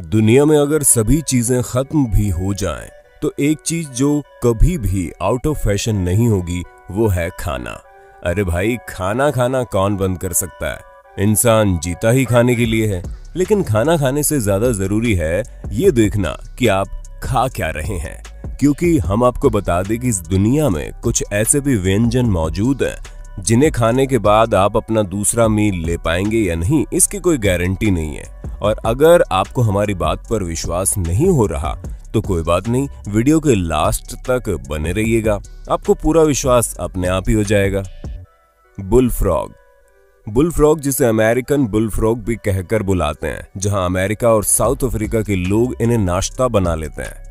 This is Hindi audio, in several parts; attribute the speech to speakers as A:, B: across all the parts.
A: दुनिया में अगर सभी चीज़ें खत्म भी हो जाएँ, तो एक चीज़ जो कभी भी आउट ऑफ़ फ़ैशन नहीं होगी वो है खाना। अरे भाई खाना खाना कौन बंद कर सकता है? इंसान जीता ही खाने के लिए है। लेकिन खाना खाने से ज़्यादा ज़रूरी है ये देखना कि आप खा क्या रहे हैं। क्योंकि हम आपको बता दें कि इस दुनिया में कुछ ऐसे भी व्यंजन मौजूद हैं जिन्हें खाने के बाद आप अपना दूसरा मील ले पाएँगे या नहीं, इसकी कोई गारंटी नहीं है। और अगर आपको हमारी बात पर विश्वास नहीं हो रहा तो कोई बात नहीं वीडियो के लास्ट तक बने रहिएगा। आपको पूरा विश्वास अपने आप ही हो जाएगा। बुल फ्रॉग बुल फ्रॉग जिसे अमेरिकन बुल फ्रॉग भी कहकर बुलाते हैं, जहाँ अमेरिका और साउथ अफ्रीका के लोग इन्हें नाश्ता बना लेते हैं।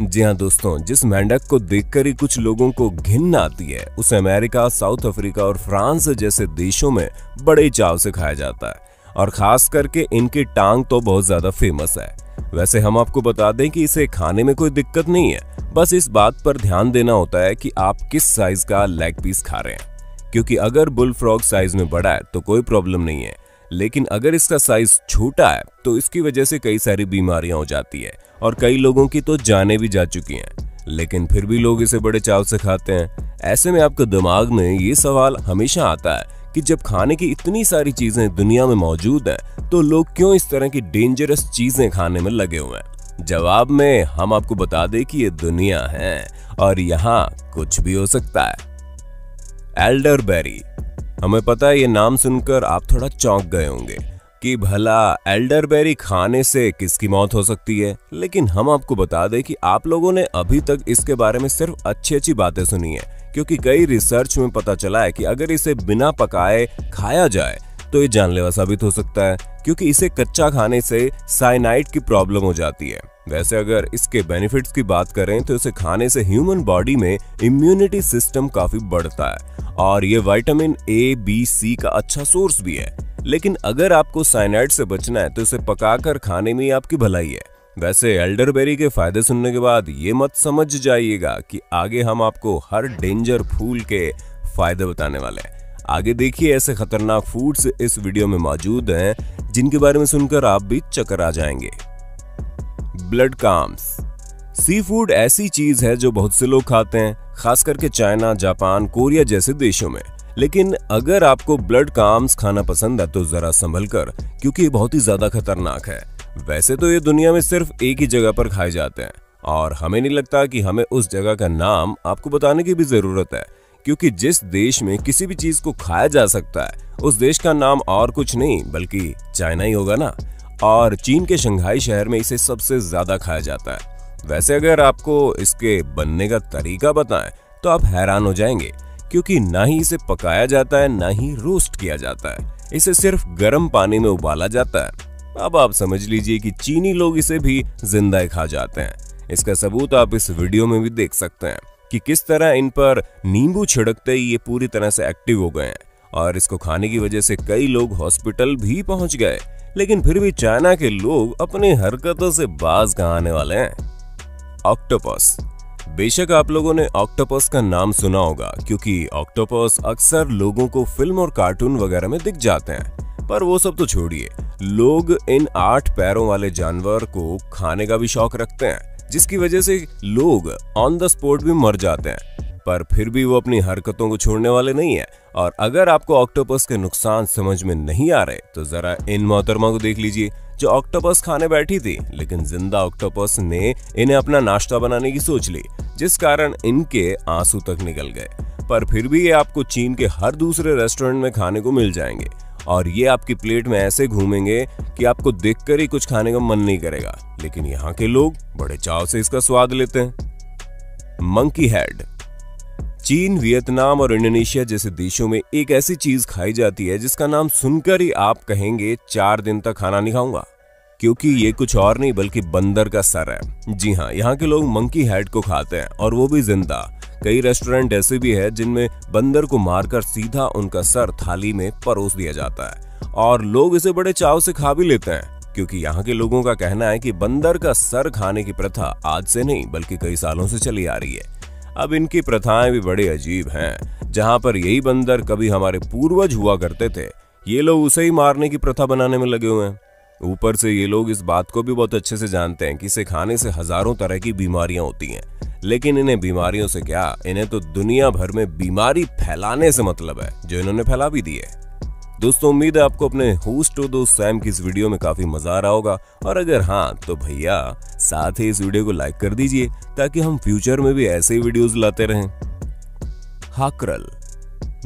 A: जी हाँ दोस्तों, जिस मेंढक को देखकर ही कुछ लोगों को घिन आती है, उसे अमेरिका, साउथ अफ्रीका और फ्रांस जैसे देशों में बड़े चाव से खाया जाता है। और खास करके इनकी टांग तो बहुत ज़्यादा फ़ेमस है। वैसे हम आपको बता दें कि इसे खाने में कोई दिक्कत नहीं है। बस इस बात पर ध्यान देना होता है कि आप किस साइज़ का लेग पीस खा रहे हैं। क्योंकि अगर बुल फ्रॉग साइज़ में बड़ा है तो कोई प्रॉब्लम नहीं है। लेकिन अगर इसका साइज़ छोटा है तो इसकी वजह से कई सारी बीमारियाँ हो जाती है। और कई लोगों की तो जाने भी जा चुकी हैं। लेकिन फिर भी लोग इसे बड़े चाव से खाते हैं। ऐसे में आपके दिमाग में ये सवाल हमेशा आता है कि जब खाने की इतनी सारी चीज़ें दुनिया में मौजूद हैं तो लोग क्यों इस तरह की डेंजरस चीज़ें खाने में लगे हुए हैं? जवाब में, हम आपको बता दें कि ये दुनिया है और यहाँ कुछ भी हो सकता है। एल्डर बेरी हमें पता है ये नाम सुनकर आप थोड़ा चौंक गए होंगे। कि भला एल्डरबेरी खाने से किसकी मौत हो सकती है? लेकिन हम आपको बता दें कि आप लोगों ने अभी तक इसके बारे में सिर्फ़ अच्छी अच्छी बातें सुनी है, क्योंकि कई रिसर्च में पता चला है कि अगर इसे बिना पकाए खाया जाए तो ये जानलेवा साबित हो सकता है, क्योंकि इसे कच्चा खाने से साइनाइड की प्रॉब्लम हो जाती है। वैसे अगर इसके बेनिफिट्स की बात करें तो इसे खाने से ह्यूमन बॉडी में इम्यूनिटी सिस्टम काफ़ी बढ़ता है, और ये विटामिन ए, बी, सी का अच्छा सोर्स भी है। लेकिन अगर आपको साइनाइड से बचना है तो इसे पकाकर खाने में आपकी भलाई है। वैसे एल्डरबेरी के फ़ायदे सुनने के बाद ये मत समझ जाइएगा कि आगे हम आपको हर डेंजर फूल के फ़ायदे बताने वाले हैं। आगे देखिए ऐसे खतरनाक फूड्स इस वीडियो में मौजूद हैं, जिनके बारे में सुनकर आप भी चक्कर आ जाएँगे। ब्लड काम्स सी फ़ूड ऐसी चीज़ है जो बहुत से लोग खाते हैं खास करके चाइना, जापान, कोरिया जैसे देशों में। लेकिन अगर आपको ब्लड काम्स खाना पसंद है तो जरा संभल कर, क्योंकि ये बहुत ही ज़्यादा खतरनाक है। वैसे तो ये दुनिया में सिर्फ़ एक ही जगह पर खाए जाते हैं, और हमें नहीं लगता कि हमें उस जगह का नाम आपको बताने की भी ज़रूरत है, क्योंकि जिस देश में किसी भी चीज़ को खाया जा सकता है, उस देश का नाम और कुछ नहीं, बल्कि चाइना ही होगा ना? और चीन के शंघाई शहर में इसे सबसे ज़्यादा खाया जाता है। वैसे अगर आपको इसके बनने का तरीका बताएँ तो आप हैरान हो जाएँगे। क्योंकि ना ही इसे पकाया जाता है, ना ही रोस्ट किया जाता है। इसे सिर्फ़ गर्म पानी में उबाला जाता है। अब आप समझ लीजिए कि चीनी लोग इसे भी ज़िंदा खा जाते हैं। इसका सबूत आप इस वीडियो में भी देख सकते हैं कि किस तरह इन पर नींबू छिड़कते ही ये पूरी तरह से एक्टिव हो गए हैं। और इसको खाने की वजह से कई लोग हॉस्पिटल भी पहुँच गए। लेकिन फिर भी चाइना के लोग अपनी हरकतों से बाज कहाँ आने वाले हैं। ऑक्टोपस बेशक आप लोगों ने ऑक्टोपस का नाम सुना होगा, क्योंकि ऑक्टोपस अक्सर लोगों को फ़िल्म और कार्टून वगैरह में दिख जाते हैं। पर वो सब तो छोड़िए। लोग इन आठ पैरों वाले जानवर को खाने का भी शौक रखते हैं, जिसकी वजह से लोग ऑन द स्पॉट भी मर जाते हैं। पर फिर भी वो अपनी हरकतों को छोड़ने वाले नहीं है। और अगर आपको ऑक्टोपस के नुकसान समझ में नहीं आ रहे तो जरा इन मोहतरमा को देख लीजिए। जो ऑक्टोपस खाने बैठी थी, लेकिन ज़िंदा ऑक्टोपस ने इन्हें अपना नाश्ता बनाने की सोच ली, जिस कारण इनके आँसू तक निकल गए। पर फिर भी ये आपको चीन के हर दूसरे रेस्टोरेंट में खाने को मिल जाएँगे, और ये आपकी प्लेट में ऐसे घूमेंगे कि आपको देखकर ही कुछ खाने का मन नहीं करेगा। लेकिन यहाँ के लोग बड़े चाव से इसका स्वाद लेते हैं। मंकी हेड चीन, वियतनाम और इंडोनेशिया जैसे देशों में एक ऐसी चीज़ खाई जाती है, जिसका नाम सुनकर ही आप कहेंगे, चार दिन तक खाना नहीं खाऊँगा। क्योंकि ये कुछ और नहीं बल्कि बंदर का सर है। जी हाँ यहाँ के लोग मंकी हेड को खाते हैं और वो भी ज़िंदा। कई रेस्टोरेंट ऐसे भी है जिनमें बंदर को मारकर सीधा उनका सर थाली में परोस दिया जाता है। और लोग इसे बड़े चाव से खा भी लेते हैं, क्योंकि यहाँ के लोगों का कहना है कि बंदर का सर खाने की प्रथा आज से नहीं, बल्कि कई सालों से चली आ रही है। अब इनकी प्रथाएँ भी बड़े अजीब हैं। जहाँ पर यही बंदर कभी हमारे पूर्वज हुआ करते थे, ये लोग उसे ही मारने की प्रथा बनाने में लगे हुए हैं। ऊपर से ये लोग इस बात को भी बहुत अच्छे से जानते हैं कि इसे खाने से हज़ारों तरह की बीमारियाँ होती हैं। लेकिन इन्हें बीमारियों से क्या? इन्हें तो दुनिया भर में बीमारी फैलाने से मतलब है, जो इन्होंने फैला भी दी है। दोस्तों, उम्मीद है आपको अपने होस्ट दोस्त सैम की इस वीडियो में काफ़ी मज़ा आ रहा होगा। और अगर हाँ तो भैया, साथ ही इस वीडियो को लाइक कर दीजिए, ताकि हम फ्यूचर में भी ऐसे वीडियोस लाते रहें। हाकरल।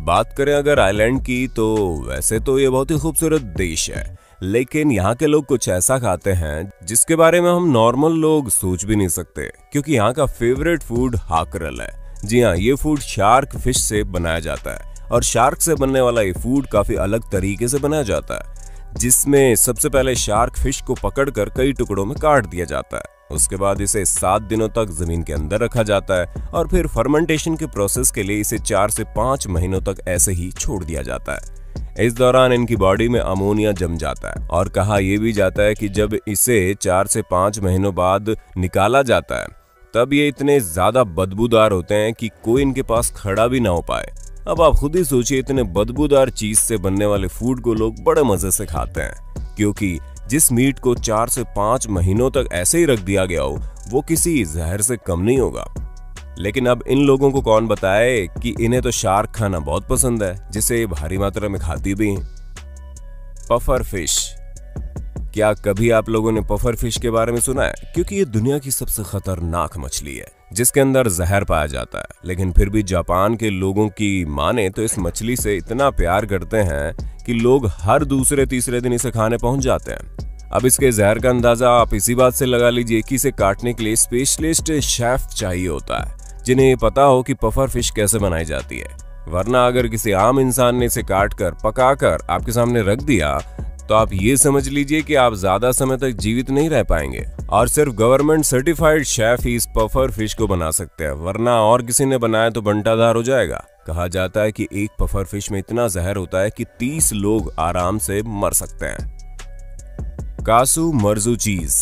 A: बात करें अगर आइलैंड की तो वैसे तो ये बहुत ही खूबसूरत देश है। लेकिन यहाँ के लोग कुछ ऐसा खाते हैं जिसके बारे में हम नॉर्मल लोग सोच भी नहीं सकते, क्योंकि यहाँ का फेवरेट फ़ूड हाकरल है। जी हाँ ये फ़ूड शार्क फ़िश से बनाया जाता है, और शार्क से बनने वाला ये फ़ूड काफ़ी अलग तरीके से बनाया जाता है, जिसमें सबसे पहले शार्क फ़िश को पकड़कर कई टुकड़ों में काट दिया जाता है। उसके बाद इसे सात दिनों तक ज़मीन के अंदर रखा जाता है, और फिर फर्मेंटेशन के प्रोसेस के लिए इसे चार से पाँच महीनों तक ऐसे ही छोड़ दिया जाता है। इस दौरान इनकी बॉडी में अमोनिया जम जाता है और कहा यह भी जाता है कि जब इसे चार से पाँच महीनों बाद निकाला जाता है, तब ये इतने ज़्यादा बदबूदार होते हैं कि कोई इनके पास खड़ा भी ना हो पाए। अब आप खुद ही सोचिए, इतने बदबूदार चीज़ से बनने वाले फ़ूड को लोग बड़े मज़े से खाते हैं, क्योंकि जिस मीट को चार से पाँच महीनों तक ऐसे ही रख दिया गया हो, वो किसी जहर से कम नहीं होगा। लेकिन अब इन लोगों को कौन बताए कि इन्हें तो शार्क खाना बहुत पसंद है, जिसे भारी मात्रा में खाती भी हैं। पफर फ़िश क्या कभी आप लोगों ने पफर फ़िश के बारे में सुना है? क्योंकि ये दुनिया की सबसे खतरनाक मछली है, जिसके अंदर जहर पाया जाता है। लेकिन फिर भी जापान के लोगों की माने तो इस मछली से इतना प्यार करते हैं कि लोग हर दूसरे तीसरे दिन इसे खाने पहुँच जाते हैं। अब इसके जहर का अंदाज़ा आप इसी बात से लगा लीजिए कि इसे काटने के लिए स्पेशलिस्ट शेफ चाहिए होता है। जिन्हें ये पता हो कि पफर फ़िश कैसे बनाई जाती है। वरना अगर किसी आम इंसान ने इसे काट कर पका कर आपके सामने रख दिया तो आप ये समझ लीजिए कि आप ज़्यादा समय तक जीवित नहीं रह पाएँगे। और सिर्फ़ गवर्नमेंट सर्टिफाइड शेफ ही इस पफर फ़िश को बना सकते हैं, वरना और किसी ने बनाया तो बंटाधार हो जाएगा। कहा जाता है कि एक पफर फ़िश में इतना जहर होता है कि 30 लोग आराम से मर सकते हैं। कासू मर्जू चीज़।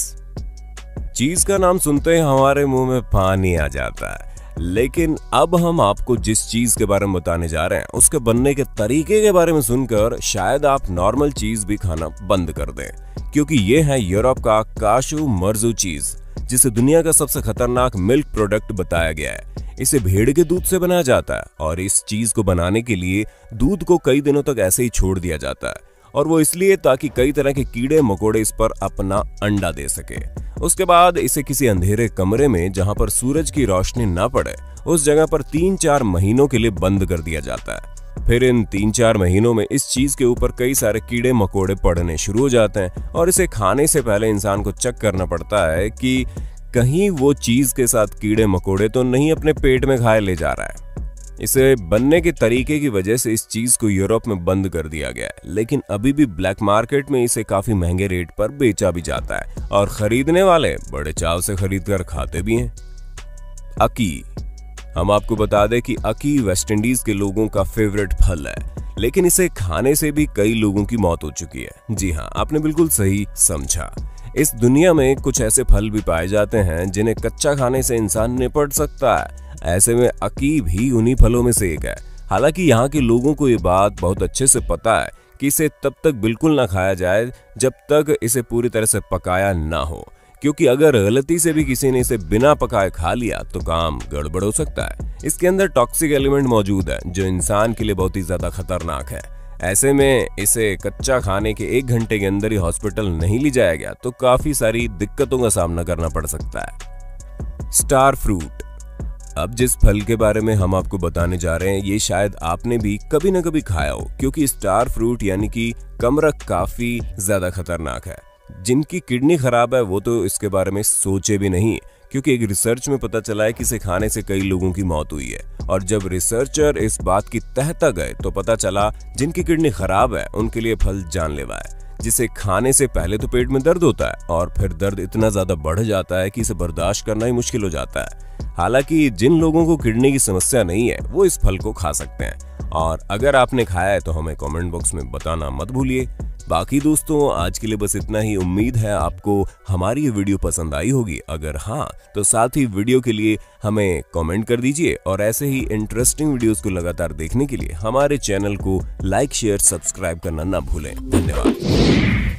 A: चीज़ का नाम सुनते ही हमारे मुँह में पानी आ जाता है। लेकिन अब हम आपको जिस चीज़ के बारे में बताने जा रहे हैं, उसके बनने के तरीके के बारे में सुनकर शायद आप नॉर्मल चीज़ भी खाना बंद कर दें। क्योंकि ये है यूरोप का काशू मर्जू चीज़, जिसे दुनिया का सबसे खतरनाक मिल्क प्रोडक्ट बताया गया है। इसे भेड़ के दूध से बनाया जाता है और इस चीज़ को बनाने के लिए दूध को कई दिनों तक ऐसे ही छोड़ दिया जाता है। और वो इसलिए ताकि कई तरह के कीड़े मकोड़े इस पर अपना अंडा दे सके। उसके बाद इसे किसी अंधेरे कमरे में जहाँ पर सूरज की रोशनी न पड़े, उस जगह पर तीन चार महीनों के लिए बंद कर दिया जाता है। फिर इन तीन चार महीनों में इस चीज़ के ऊपर कई सारे कीड़े मकोड़े पड़ने शुरू हो जाते हैं और इसे खाने से पहले इंसान को चेक करना पड़ता है कि कहीं वो चीज़ के साथ कीड़े मकोड़े तो नहीं अपने पेट में खाए ले जा रहा है। इसे बनने के तरीके की वजह से इस चीज़ को यूरोप में बंद कर दिया गया है। लेकिन अभी भी ब्लैक मार्केट में इसे काफ़ी महँगे रेट पर बेचा भी जाता है और खरीदने वाले बड़े चाव से खरीद कर खाते भी हैं। अकी, हम आपको बता दें कि अकी वेस्ट इंडीज के लोगों का फेवरेट फल है, लेकिन इसे खाने से भी कई लोगों की मौत हो चुकी है। जी हाँ आपने बिल्कुल सही समझा। इस दुनिया में कुछ ऐसे फल भी पाए जाते हैं जिन्हें कच्चा खाने से इंसान निपट सकता है। ऐसे में अकीब ही उन्हीं फलों में से एक है। हालाँकि यहाँ के लोगों को ये बात बहुत अच्छे से पता है कि इसे तब तक बिल्कुल ना खाया जाए जब तक इसे पूरी तरह से पकाया ना हो। क्योंकि अगर गलती से भी किसी ने इसे बिना पकाए खा लिया तो काम गड़बड़ हो सकता है। इसके अंदर टॉक्सिक एलिमेंट मौजूद है, जो इंसान के लिए बहुत ही ज़्यादा खतरनाक है। ऐसे में इसे कच्चा खाने के एक घंटे के अंदर ही हॉस्पिटल नहीं ली जाया गया तो काफ़ी सारी दिक्कतों का सामना करना पड़ सकता है। Star fruit. अब जिस फल के बारे में हम आपको बताने जा रहे हैं, ये शायद आपने भी कभी ना कभी खाया हो, क्योंकि स्टार फ्रूट यानी कि कमरक काफ़ी ज़्यादा खतरनाक है। जिनकी किडनी खराब है, वो तो इसके बारे में सोचे भी नहीं, क्योंकि एक रिसर्च में पता चला है कि इसे खाने से कई लोगों की मौत हुई है। और जब रिसर्चर इस बात की तह तक गए तो पता चला जिनकी किडनी खराब है, उनके लिए फल जानलेवा है। जिसे खाने से पहले तो पेट में दर्द होता है, और फिर दर्द इतना ज़्यादा बढ़ जाता है कि इसे बर्दाश्त करना ही मुश्किल हो जाता है। हालाँकि जिन लोगों को किडनी की समस्या नहीं है, वो इस फल को खा सकते हैं। और अगर आपने खाया है तो हमें कमेंट बॉक्स में बताना मत भूलिए। बाकी दोस्तों, आज के लिए बस इतना ही। उम्मीद है आपको हमारी ये वीडियो पसंद आई होगी। अगर हाँ तो साथ ही वीडियो के लिए हमें कमेंट कर दीजिए और ऐसे ही इंटरेस्टिंग वीडियोस को लगातार देखने के लिए हमारे चैनल को लाइक शेयर सब्सक्राइब करना ना भूलें। धन्यवाद।